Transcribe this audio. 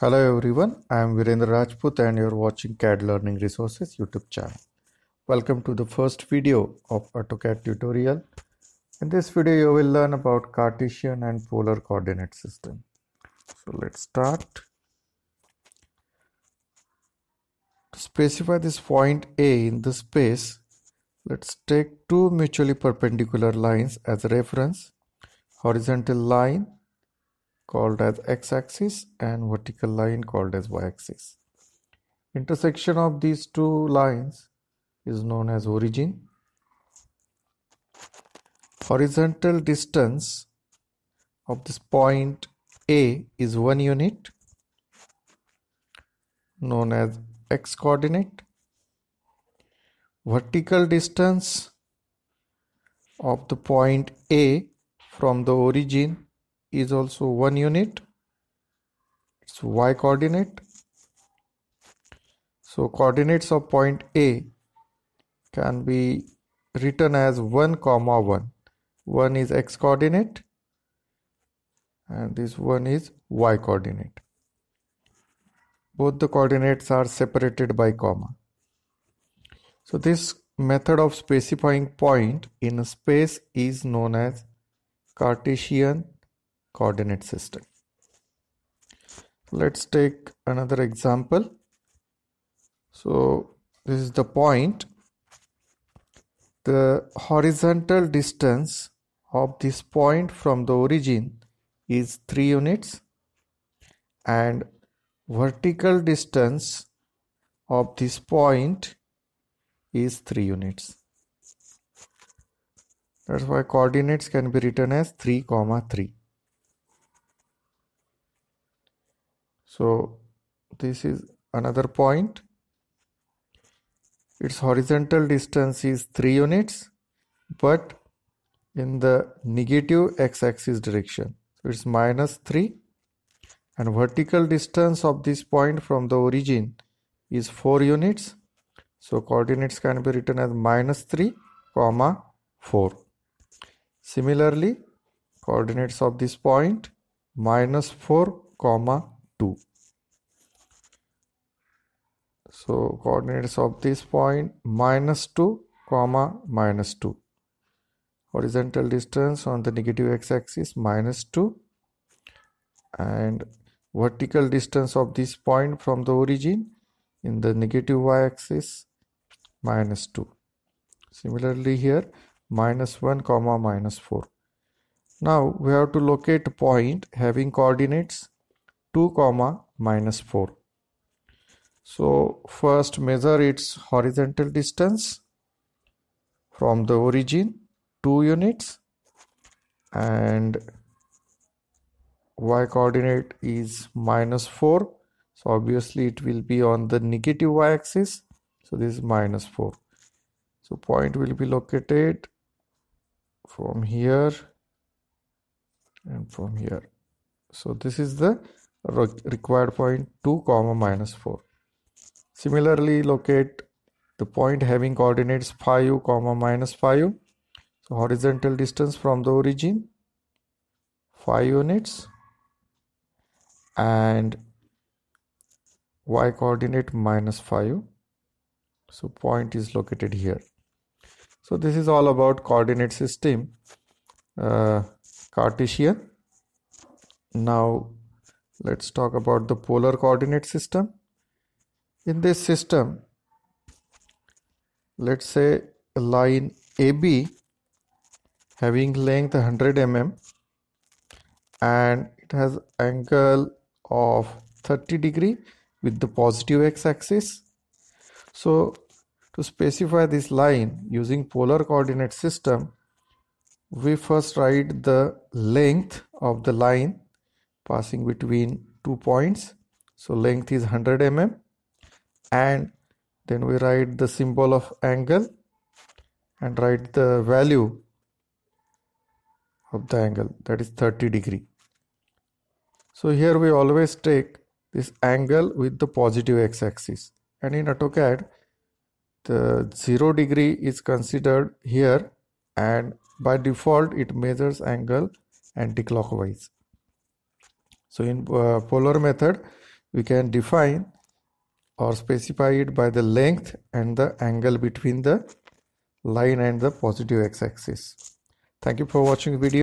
Hello everyone, I am Virendra Rajput and you are watching CAD Learning Resources YouTube channel. Welcome to the first video of AutoCAD tutorial. In this video you will learn about Cartesian and polar coordinate system. So let's start. To specify this point A in the space, let's take two mutually perpendicular lines as a reference. Horizontal line called as x-axis and vertical line called as y-axis. Intersection of these two lines is known as origin. Horizontal distance of this point A is one unit known as x coordinate. Vertical distance of the point A from the origin is also one unit. It's y coordinate. So coordinates of point a can be written as 1 comma 1 one is x coordinate and this one is y coordinate. Both the coordinates are separated by comma. So this method of specifying point in a space is known as Cartesian coordinate system. Let's take another example. So this is the point. The horizontal distance of this point from the origin is 3 units and vertical distance of this point is 3 units. That's why coordinates can be written as 3 comma 3. So this is another point. Its horizontal distance is 3 units but in the negative x-axis direction. So it's minus 3 and vertical distance of this point from the origin is 4 units. So coordinates can be written as minus 3 comma 4 similarly coordinates of this point minus 4 comma 2 so coordinates of this point minus 2 comma minus 2. Horizontal distance on the negative x-axis minus 2 and vertical distance of this point from the origin in the negative y-axis minus 2. Similarly here minus 1 comma minus 4. Now we have to locate a point having coordinates 2 comma minus 4. So first measure its horizontal distance from the origin 2 units and y coordinate is minus 4 so obviously it will be on the negative y axis. So this is minus 4 so point will be located from here and from here. So this is the required point 2 comma minus 4 Similarly, locate the point having coordinates 5, comma minus minus 5. So horizontal distance from the origin 5 units and y coordinate minus 5. So point is located here. So this is all about coordinate system uh, Cartesian. Now let's talk about the polar coordinate system. In this system let's say a line AB having length 100 mm and it has angle of 30 degree with the positive x-axis so to specify this line using polar coordinate system we first write the length of the line passing between two points. So length is 100 mm and then we write the symbol of angle and write the value of the angle. That is 30 degree. So here we always take this angle with the positive x-axis and in AutoCAD the 0 degree is considered here and by default it measures angle anti-clockwise so in uh, polar method we can define or specify it by the length and the angle between the line and the positive x-axis. Thank you for watching video